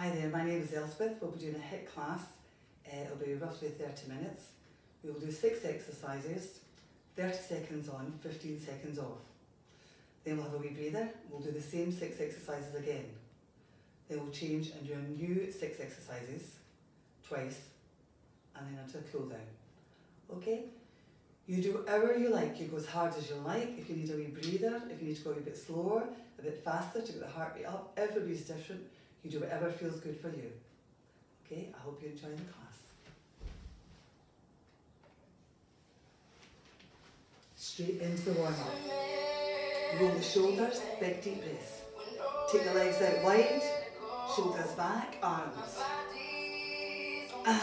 Hi there, my name is Elspeth. We'll be doing a HIIT class. Uh, it'll be roughly 30 minutes. We will do six exercises, 30 seconds on, 15 seconds off. Then we'll have a wee breather. We'll do the same six exercises again. Then we'll change and do a new six exercises twice and then a cool down. Okay? You do whatever you like. You go as hard as you like. If you need a wee breather, if you need to go a bit slower, a bit faster to get the heart rate up, everybody's different. You do whatever feels good for you. Okay, I hope you're enjoying the class. Straight into the warm up. Roll the shoulders, big deep breath. Take the legs out wide, shoulders back, arms. And,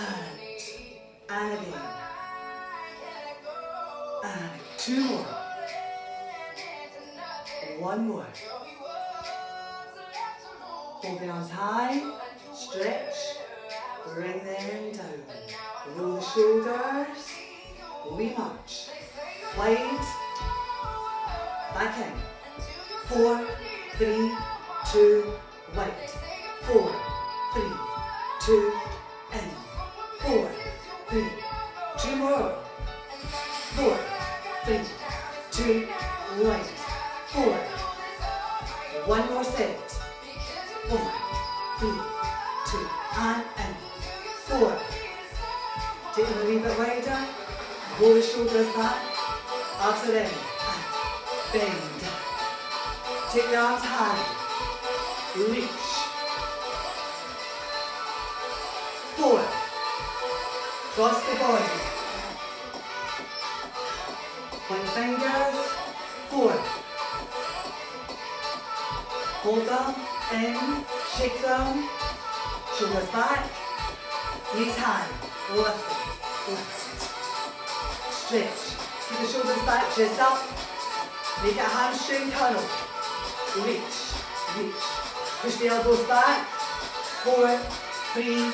and again. And two more. One more. Hold the arms high, stretch, bring them down. Roll the shoulders, we march. Wide, back in. Four, three, two, Reach. Four. Cross the body. Point fingers. Four. Hold them. In. Shake them. Shoulders back. Knees high. Lift. Lift. Stretch. Keep the shoulders back, chest up. Make a hamstring curl. Reach. Reach. Push the elbows back. Four. Three.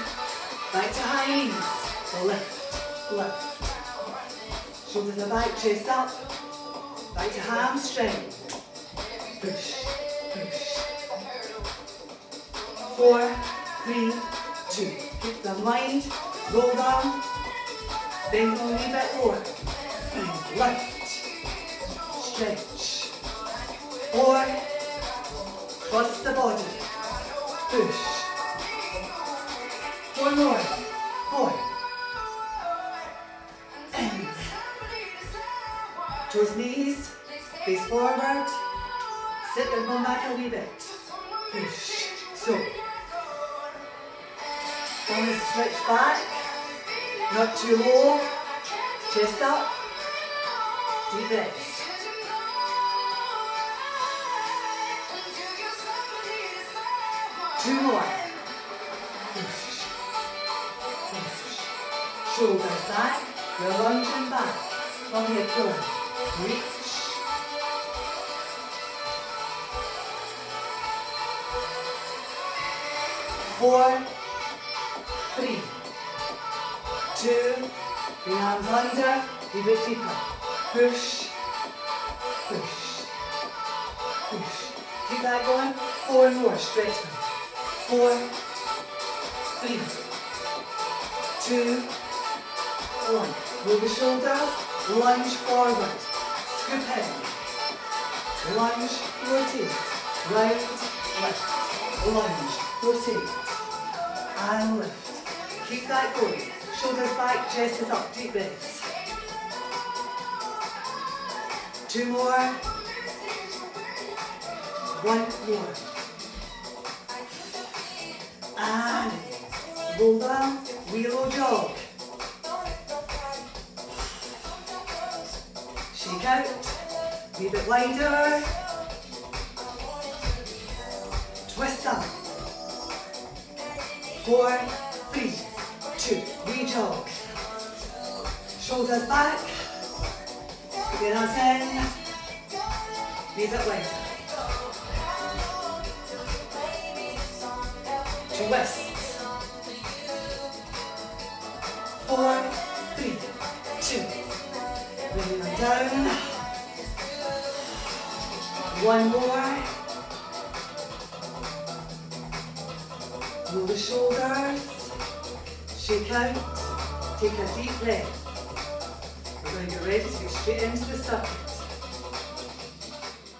Back to high knees. Lift. Lift. Shoulders are back, chest up. Back to hamstring. Push. Push. Four. Three. Two. Keep them lined. Roll down. Bend a wee bit lower. Lift. Stretch. Wee bit. Push. So. To stretch back. Not too low. Chest up. Deep breaths. Two more. Shoulders back. You're lunging back from your core. Reach. Four. Three. Two. Bring arms under. A bit deeper. Push. Push. Push. Keep that going. Four more. Stretch them. Four. Three. Two. One. Move the shoulders. Lunge forward. Scoop in. Lunge. Rotate. Round. Lift. Lunge. Rotate. And lift. Keep that going. Shoulders back, chest is up, deep breaths. Two more. One more. And roll down, wheel jog. Shake out, a bit wider. Four, three, two, re-jog. Shoulders back. Your arms in. Be a bit wider. Twists. Four, three, two. Bring them down. One more. Roll the shoulders. Shake out. Take a deep breath. We're going to get ready to go straight into the circuit.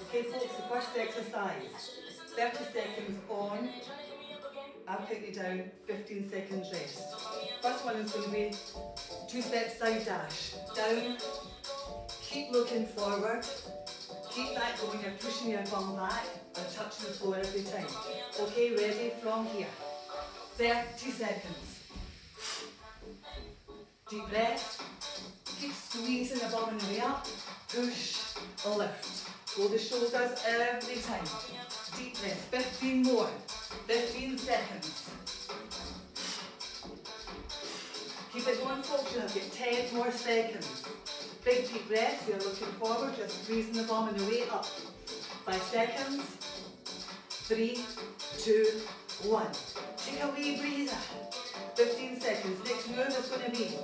Okay folks, the first exercise. 30 seconds on. I'll count you down, 15 seconds rest. First one is going to be two step side dash. Down, keep looking forward, keep that going, you're pushing your bum back and touching the floor every time. Okay, ready from here. 30 seconds. Deep breath. Keep squeezing the bum and the way up. Push, lift. Roll the shoulders every time. Deep breath. 15 more. 15 seconds. Keep it going folks, you'll get 10 more seconds. Big deep breath, you're looking forward, just squeezing the bum and the way up. Five seconds. Three, two, one. Take a wee breather. 15 seconds. Next move is going to be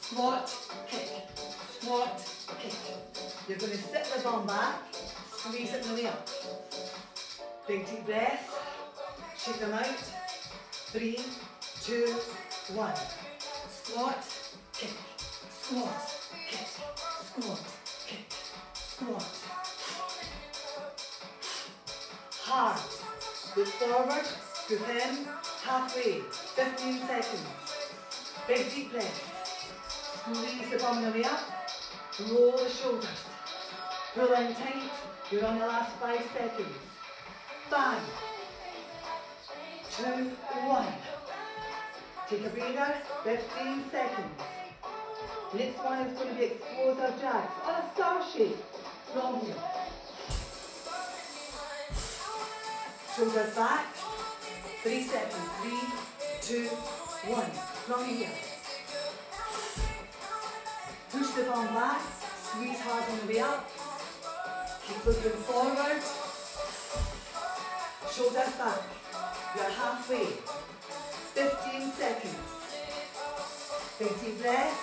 squat, kick, squat, kick. You're going to sit the bum back, squeeze it in the way up. Big deep breath. Shake them out. Three, two, one. Squat, kick, squat, kick, squat, kick, squat. Hard. Look forward, scoop in, halfway, 15 seconds. Big deep breath. Squeeze the bum the way up, roll the shoulders. Pull in tight, you're on the last five seconds. Five, two, one. Take a breather, 15 seconds. Next one is going to be explosive jacks on a star shape from here. Shoulders back, three seconds, three, two, one. From here. Push the bum back, squeeze hard on the way up. Keep looking forward. Shoulders back. You're halfway. 15 seconds. Big deep breath.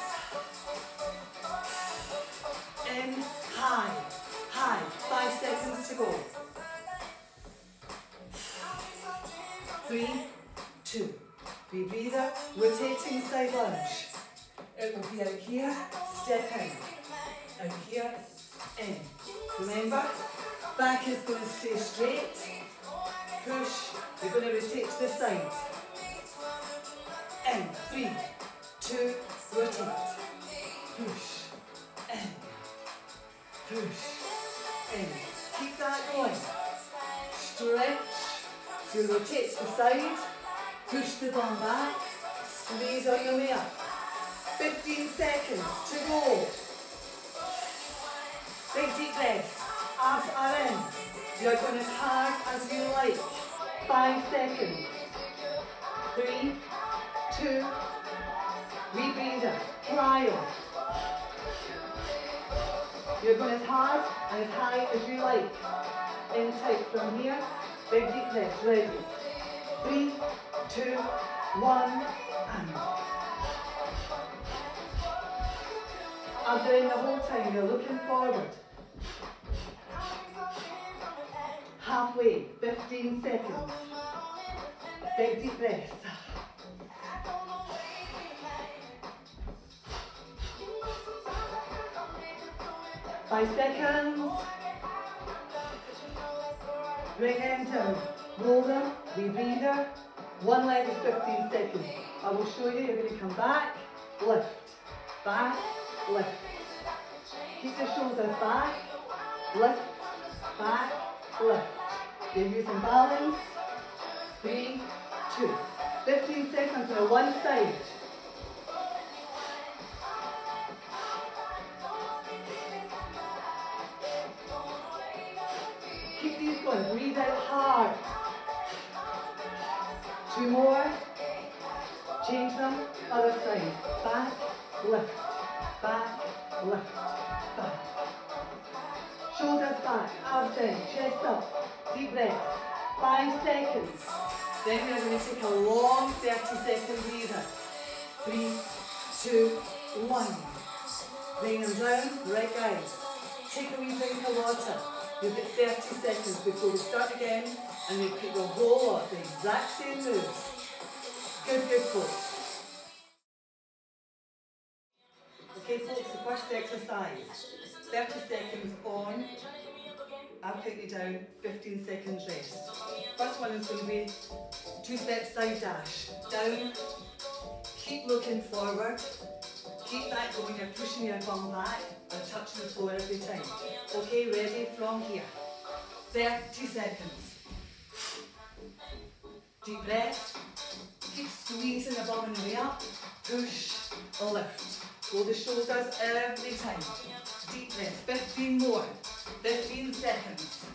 In, high, high. Five seconds to go. Three, two. Breather. Rotating side lunge. It will be out here, step in. Out here, in. Remember, back is going to stay straight. Push, you're going to rotate to the side. In, three, two, rotate. Push, in, push, in. Keep that going. Stretch, so rotate to the side. Push the bum back. Squeeze on your way 15 seconds to go. Big deep breaths. Abs are in. You're going as hard as you like. Five seconds. Three, two, rebreather, trial. You're going as hard and as high as you like. In tight from here. Big deep breaths. Ready. Three, two, one, and. You're in the whole time, you're looking forward. Halfway, 15 seconds. Big deep breaths. Five seconds. Bring them down. Roll them. Rebreather. One leg is 15 seconds. I will show you. You're going to come back, lift, back, lift. Keep the shoulders back, lift, back, lift. You're using balance. Three, two. 15 seconds on one side. Hard. Two more. Change them. Other side. Back, lift. Back, lift. Back. Shoulders back. Abs in. Chest up. Deep breath. Five seconds. Then we're going to take a long 30 second breather. Three, two, one. Bring them down. Right guys. Take a wee drink of water. You've got 30 seconds before we start again and repeat the whole lot, the exact same moves. Good, good, folks. Okay, folks, the first exercise. 30 seconds on. I'll count you down, 15 seconds rest. First one is going to be two step side dash. Down, keep looking forward, keep that going, you're pushing your bum back and touching the floor every time. Okay, ready from here. 30 seconds. Deep breath. Keep squeezing the bum and the way up. Push, lift. Go the shoulders every time. Deep breath. 15 more. 15 seconds.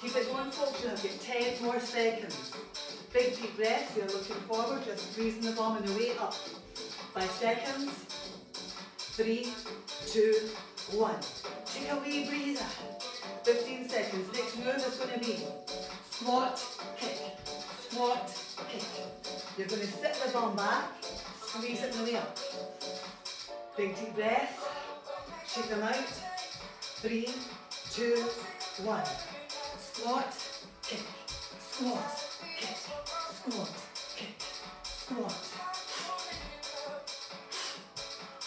Keep it going folks, you'll get 10 more seconds. Big deep breath, you're looking forward, you're squeezing the bum and the way up. Five seconds. Three, two, one. Take a wee breather. 15 seconds. Next move is going to be squat, kick, squat, kick. You're going to sit the bum back, squeeze it in the way up. Big deep breath. Shake them out. Three, two, one. Squat, kick, squat, squat, kick, squat.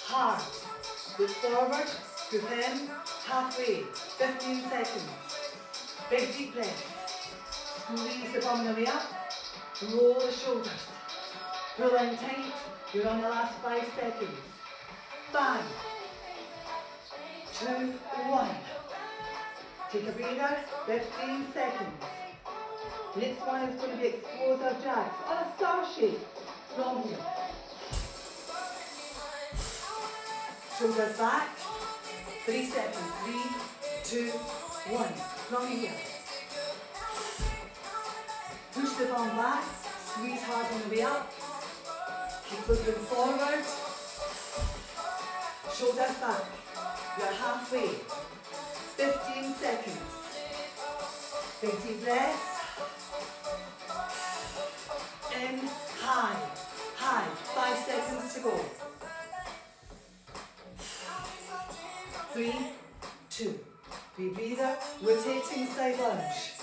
Hard. Look forward, scoop in, halfway, 15 seconds. Big deep breath. Squeeze the bum the way up, roll the shoulders. Pull in tight, you're on the last five seconds. Five, two, one. Take a breather, 15 seconds. Next one is going to be explosive jacks on a star shape from here. Shoulders back, three seconds, three, two, one. From here. Push the bum back, squeeze hard on the way up. Keep looking forward. Shoulders back. You're halfway. 15 seconds. Big deep breath. In, high, high. Five seconds to go. Three, two. Big breather. Rotating side lunge.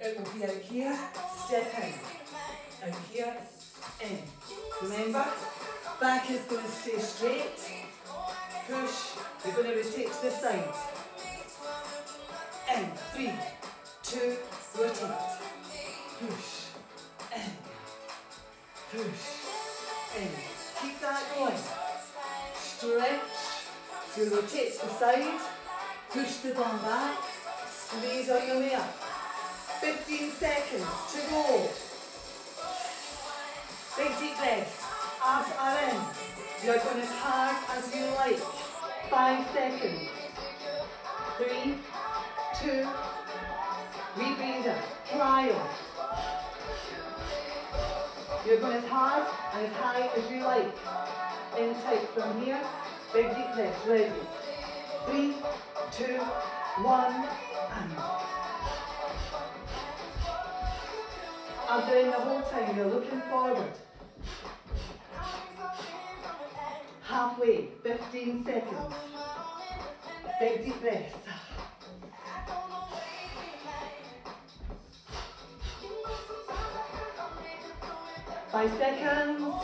It will be out here, step in. Out here, in. Remember, back is going to stay straight. Push. You're going to rotate to the side. In. Three, two, Rotate to the side. Push the bum back. Squeeze on your way 15 seconds to go. Big deep breaths. Abs are in. You're going as hard as you like. Five seconds. Three, two, rebreather, trial. You're going as hard and as high as you like. In tight from here. Big deep breaths. Ready. Three, two, one, and. As you're in the whole time, you're looking forward. Halfway, 15 seconds. Big deep breaths. Five seconds.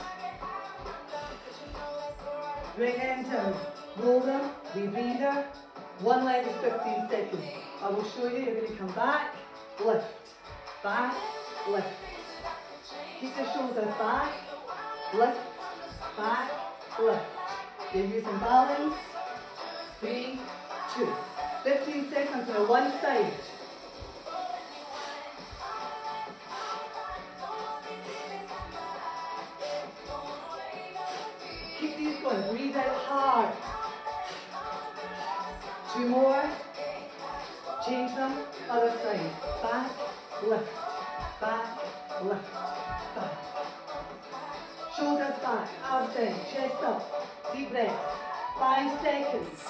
Bring them down. Roll them. Rebreather. One leg is 15 seconds. I will show you. You're going to come back, lift, back, lift. Keep the shoulders back, lift, back, lift. You're using balance. Three, two. 15 seconds on one side. More. Change them. Other side. Back, lift. Back, lift. Back. Shoulders back. Abs in. Chest up. Deep breath. Five seconds.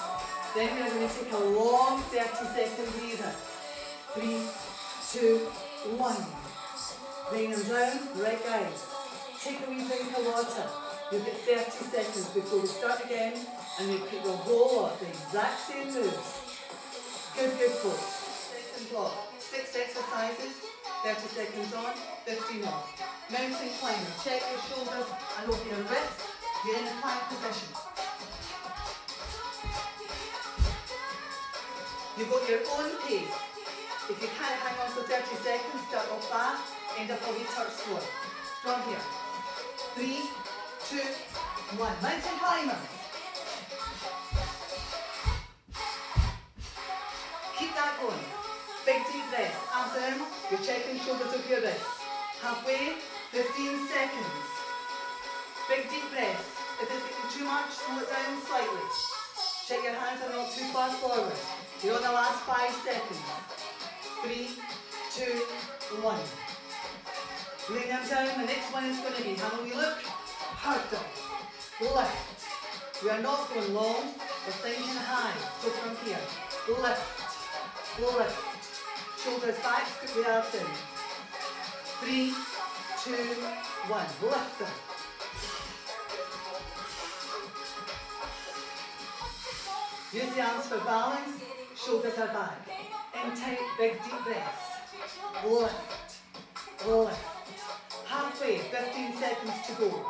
Then we're going to take a long 30 second breather. Three, two, one. Bring them down. Right guys. Take a wee drink of water. You've got 30 seconds before we start again and you repeat the whole lot, the exact same moves. Good, good folks. Second block, six exercises, 30 seconds on, 15 off. Mountain climber, check your shoulders and over your wrists. You're in a plank position. You've got your own pace. If you can't hang on for 30 seconds, start off fast, end up a wee touch slow. From here. Three, two, one. Mountain climbers. Keep that going. Big deep breath. Arms in. You're checking shoulders over your wrists. Halfway. 15 seconds. Big deep breath. If it's getting too much, slow it down slightly. Check your hands are not too far forward. You're on the last five seconds. Three, two, one. Lay them down. The next one is going to be, have a wee look. Hard dog. Lift. We are not going long, we're thinking high. So from here, lift, lift. Shoulders back, in. Three, two, one. Lift them. Use the arms for balance, shoulders are back. In tight, big deep breaths. Lift, lift. Halfway, 15 seconds to go.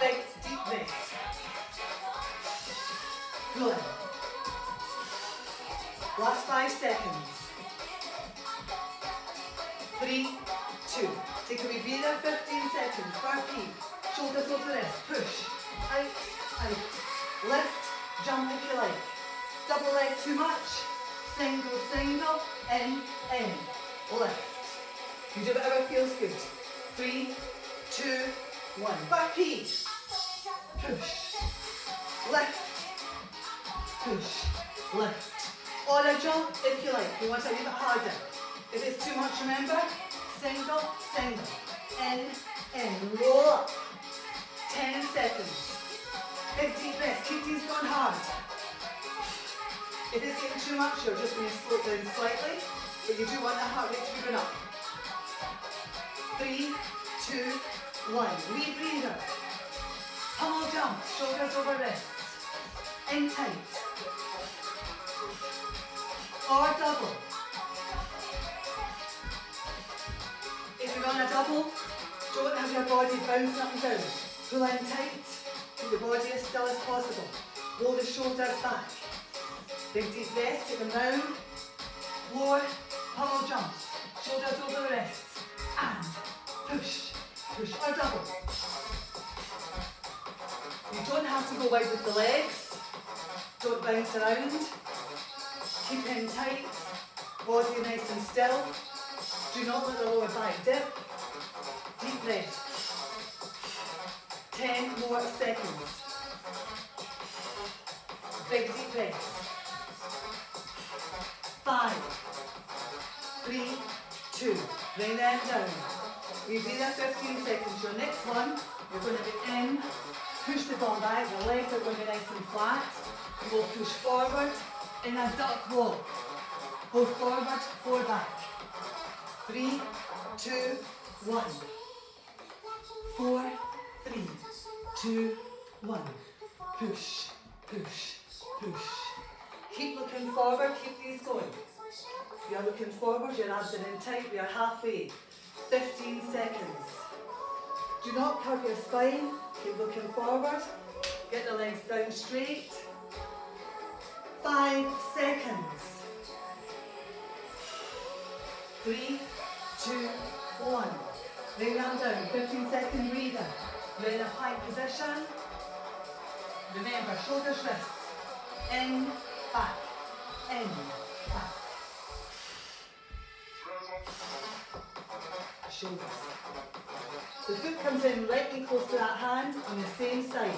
Big deep breaths. Good. Last five seconds. Three, two. Take a wee breather, 15 seconds. Burpee. Shoulders over this. Push. Out, out. Lift, jump if you like. Double leg too much. Single, single, in, in. Lift. You do whatever feels good. Three, two, one. Burpee. Push. Lift. Push. Lift. Or a jump if you like. You want to little bit harder. If it's too much, remember, single, single. In, in. Roll up. 10 seconds. Big deep breath. Keep these going hard. If it's getting too much, you're just going to slow it down slightly, but you do want the heart rate to be going up. Three, two, one. Wee breather. Pummel jump, shoulders over wrists. In tight. Or double. If you're on a double, don't have your body bouncing up and down. Pull in tight, keep the body as still as possible. Roll the shoulders back. Big deep breath, take them down. Floor, pummel jumps, shoulders over wrists. And push, push, or double. You don't have to go wide with the legs. Don't bounce around. Keep in tight. Body nice and still. Do not let the lower back dip. Deep breath. 10 more seconds. Big deep breath five, three, two. Bring them down. We be there 15 seconds. Your next one, you're going to be in, push the ball back, your legs are going to be nice and flat. You will push forward in a duck walk. Go forward, four back. Three, two, one. Four, three, two, one. Push, push, push. Keep looking forward, keep these going. We are looking forward, your abs are in tight, we are halfway. 15 seconds. Do not curve your spine, keep looking forward. Get the legs down straight. Five seconds. Three, two, one. Lay them down, 15 second breather. You're in a plank position. Remember, shoulders, wrists. In, back, in, back. The foot comes in lightly close to that hand on the same side.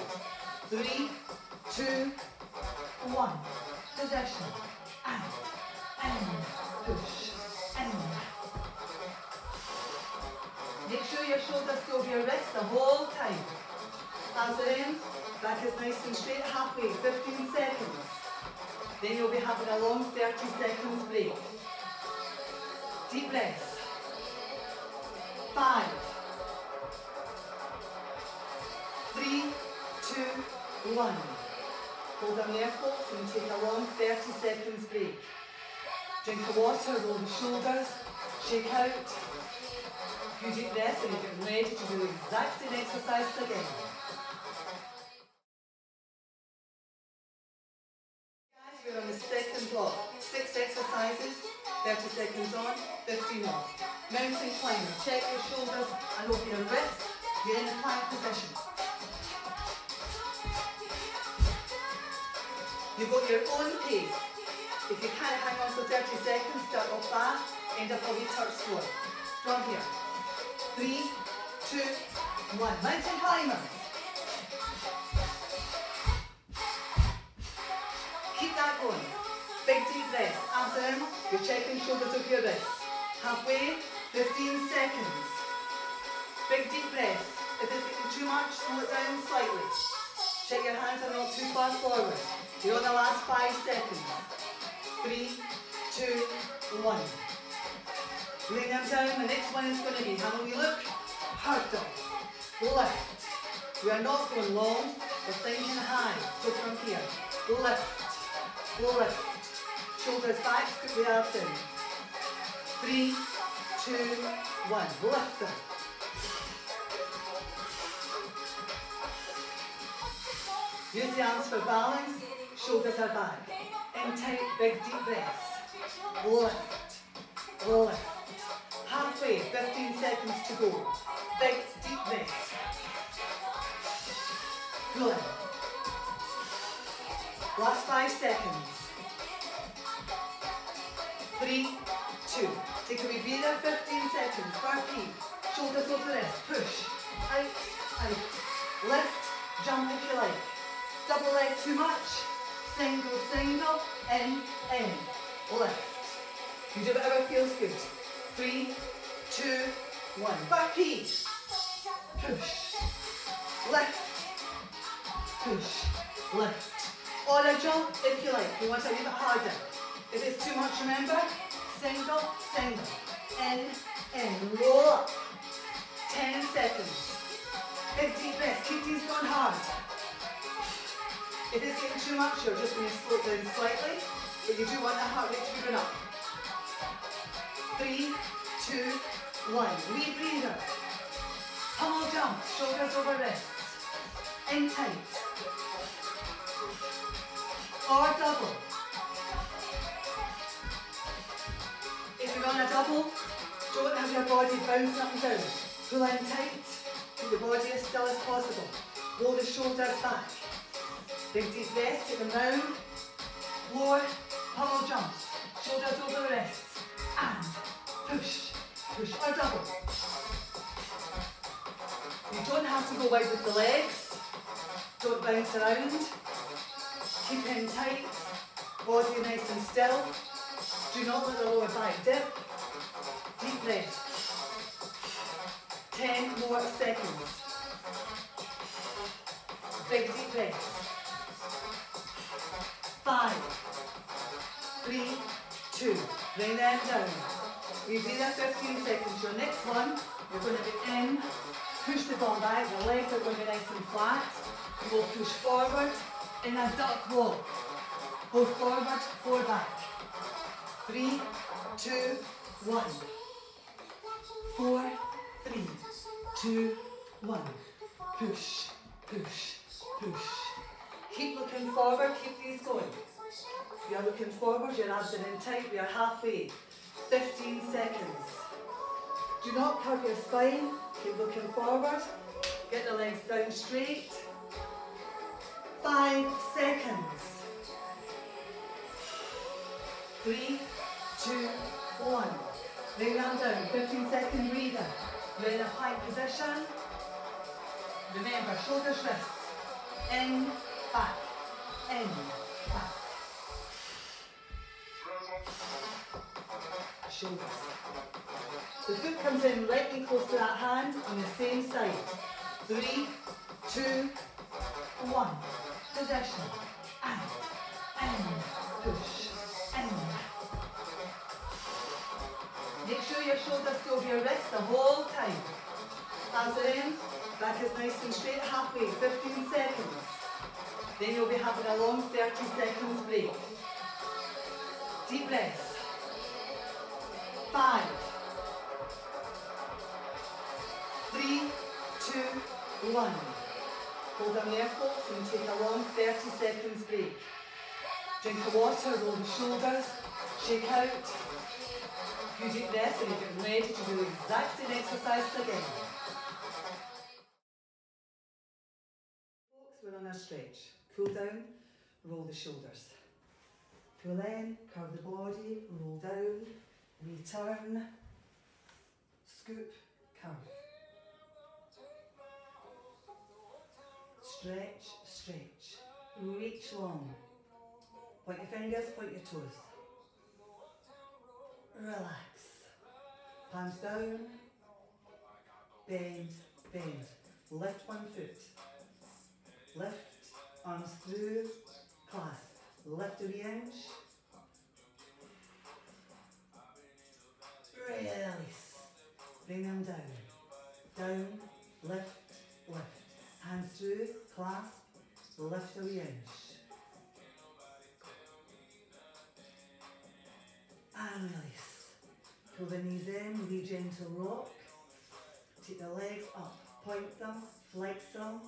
Three, two, one. Possession. Out, And push, in. Make sure your shoulders go over your wrists the whole time. Hands are in, back is nice and straight, halfway, 15 seconds. Then you'll be having a long 30 seconds break. Deep breaths. Five, three, two, one. Hold on there folks and take a long 30 seconds break. Drink the water, roll the shoulders, shake out. Few deep breaths and you're getting ready to do the exact same exercise again. Guys, we're on the second block. Six exercises, 30 seconds on, 15 off. Mountain climber, check your shoulders and over your wrists. You're in the plank position. You've got your own pace. If you can't hang on for 30 seconds, start off fast, end up a wee touch floor. From here. Three, two, one. Mountain climbers. Keep that going. Big deep breath. Arms in. You're checking shoulders of your wrists. Halfway, 15 seconds. Big deep breath. If it's getting too much, slow it down slightly. Check your hands are not too far forward. You're on the last five seconds. Three, two, one. Bring them down. The next one is going to be, how a wee look. Hard dog. Lift. We are not going long. We're thinking high. So from here. Lift. Lift. Shoulders back, scoop the abs in. Three, two, one. Lift them. Use the arms for balance. Shoulders are back. In tight, big deep breaths. Lift. Lift. Halfway, 15 seconds to go. Big deep breaths. Good. Last five seconds. Three, two. Take a be there 15 seconds. Burpee. Shoulders over. Push. Out, out. Lift, jump if you like. Double leg too much. Single, single, in, in. Lift. You do whatever feels good. Three, two, one. Burpee. Push. Lift. Push. Lift. Or a jump if you like. You want to little bit harder. If it's too much, remember, single, single. and, in. Roll up. 10 seconds. Big deep. Keep these going hard. If it's getting too much, you're just going to slow it down slightly, but you do want the heart rate to be going up. Three, two, one. Wee breather. Pummel jump, shoulders over wrists. In tight. Or double. You're on a double, don't have your body bounce up and down. Pull in tight, keep your body as still as possible. Roll the shoulders back. Big deep breath, take them down. Floor, pummel jumps. Shoulders over the wrists. And push, push or double. You don't have to go wide with the legs. Don't bounce around. Keep in tight. Body nice and still. Do not let the lower back dip. Deep breath. 10 more seconds. Big deep breath. Five, three, two. Bring them down. We do that 15 seconds. Your next one, you're going to be in, push the ball back, the legs are going to be nice and flat. You will push forward in a duck walk. Go forward, four back. Three, two, one. Four, three, two, one. Push, push, push. Keep looking forward, keep these going. We are looking forward, your abs are in tight, we are halfway. 15 seconds. Do not curve your spine, keep looking forward. Get the legs down straight. Five seconds. Three, two, one. Down, 15 second breather. You're in a plank position. Remember, shoulders, wrists. In, back, in, back. Shoulders. The foot comes in right and close to that hand on the same side. Three, two, one. Possession. Out, in, push, over your wrist the whole time. Hands in, back is nice and straight, halfway, 15 seconds. Then you'll be having a long 30 seconds break. Deep breaths. Five, one. Hold on there folks and take a long 30 seconds break. Drink the water, roll the shoulders, shake out. Few deep breaths and you're getting ready to do the exact same exercise again. Folks, we're on a stretch. Cool down, roll the shoulders. Pull in, curve the body, roll down, return, scoop, curve. Stretch, stretch. Reach long. Point your fingers, point your toes. Relax. Palms down. Bend, bend. Lift one foot. Lift, arms through, clasp. Lift of the inch. Release. Bring them down. Down, lift, lift. Hands through, clasp, lift of the inch. And release. Pull the knees in, wee gentle rock. Take the legs up, point them, flex them,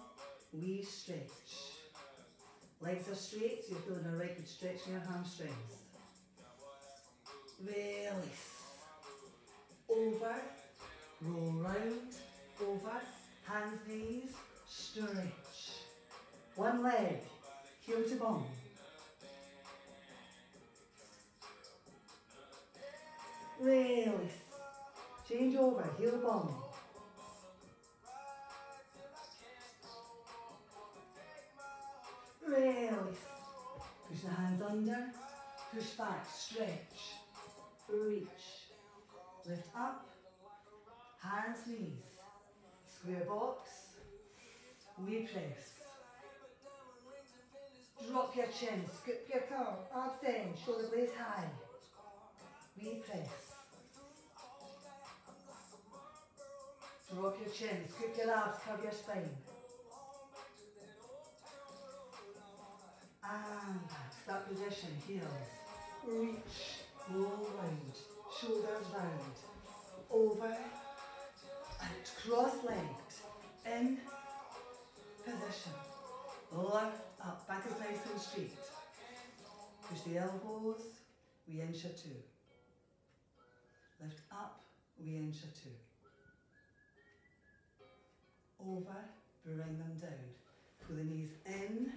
wee stretch. Legs are straight, so you're feeling a right good stretch in your hamstrings. Release. Over, roll round, over, hands, knees, stretch. One leg, heel to bum. Release. Change over, heel bum. Release. Push the hands under, push back, stretch, reach. Lift up, hands, knees. Square box, we press. Drop your chin, scoop your core, abs in, shoulder blades high. We press. Drop your chin, scoop your abs, curve your spine. And start position, heels. Reach, roll round, shoulders round. Over, out, cross-legged, in, position. Lift up, back is nice and straight. Push the elbows, we inch or two. Lift up, we inch or two. Over, bring them down. Pull the knees in,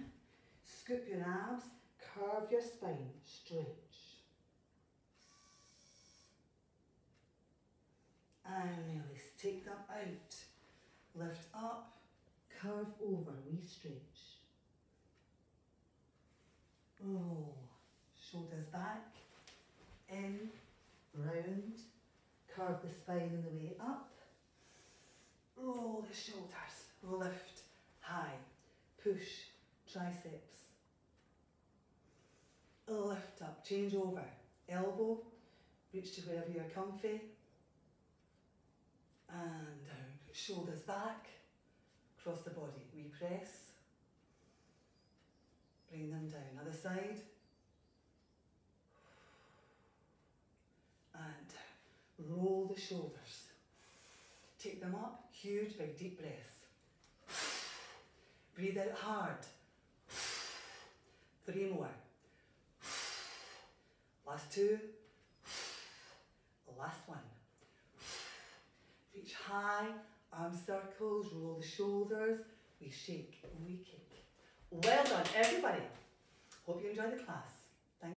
scoop your abs, curve your spine, stretch. And release, take them out. Lift up, curve over, we stretch. Oh, shoulders back, in, round, curve the spine on the way up. Roll the shoulders, lift, high, push, triceps. Lift up, change over, elbow, reach to wherever you're comfy. And down, shoulders back, cross the body, we press. Bring them down. Other side. And roll the shoulders. Take them up. Huge, big, deep breath. Breathe out hard. Three more. Last two. Last one. Reach high, arm circles, roll the shoulders. We shake, we kick. Well done, everybody. Hope you enjoyed the class.